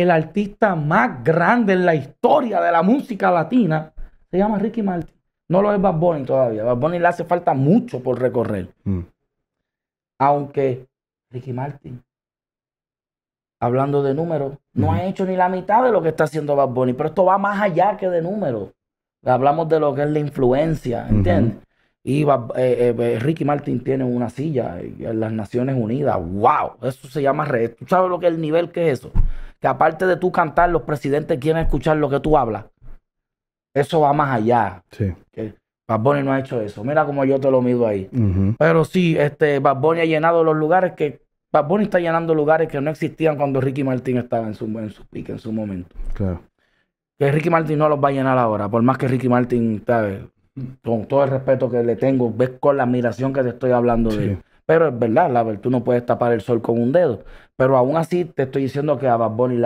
el artista más grande en la historia de la música latina se llama Ricky Martin. No lo es Bad Bunny todavía. Bad Bunny le hace falta mucho por recorrer. Mm. Aunque Ricky Martin, hablando de números, no Ujú. ha hecho ni la mitad de lo que está haciendo Bad Bunny. Pero esto va más allá que de números. Hablamos de lo que es la influencia, ¿entiendes? Y Bad- eh, eh, Ricky Martin tiene una silla en las Naciones Unidas. ¡Wow! Eso se llama re. ¿Tú sabes lo que es el nivel que es eso? Que aparte de tú cantar, los presidentes quieren escuchar lo que tú hablas. Eso va más allá. Sí. Que Bad Bunny no ha hecho eso. Mira cómo yo te lo mido ahí. Pero sí, este, Bad Bunny ha llenado los lugares que. Bad Bunny está llenando lugares que no existían cuando Ricky Martin estaba en su, en su pique, en su momento. Claro. Que Ricky Martin no los va a llenar ahora, por más que Ricky Martin, ¿sabes? con todo el respeto que le tengo, ves con la admiración que te estoy hablando de él. Pero es verdad, la, tú no puedes tapar el sol con un dedo. Pero aún así te estoy diciendo que a Bad Bunny le